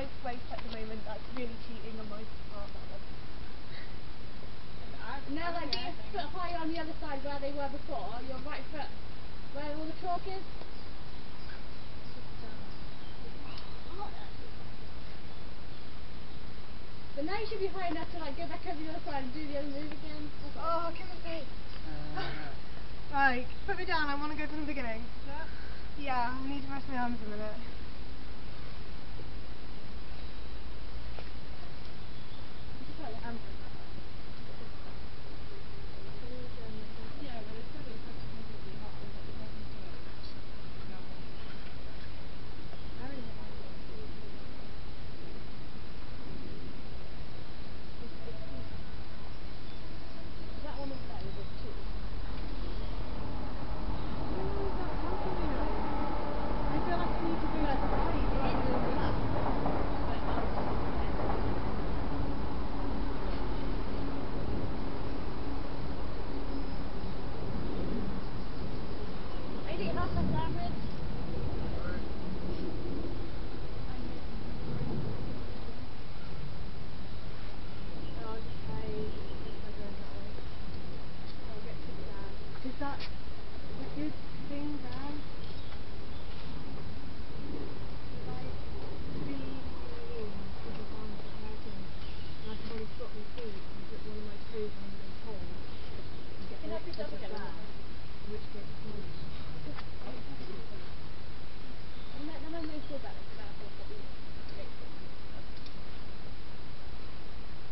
both race at the moment. That's really cheating on my part. That one. Now like get foot higher on the other side where they were before, your right foot where all the chalk is. But now you should be high enough to like go back over the other side and do the other move again. That's all. Oh, give me face. Right, put me down. I want to go from the beginning. Yeah, I need to rest my arms a minute. Just like the hammer. That one was better than two. I feel like I need to do like I think half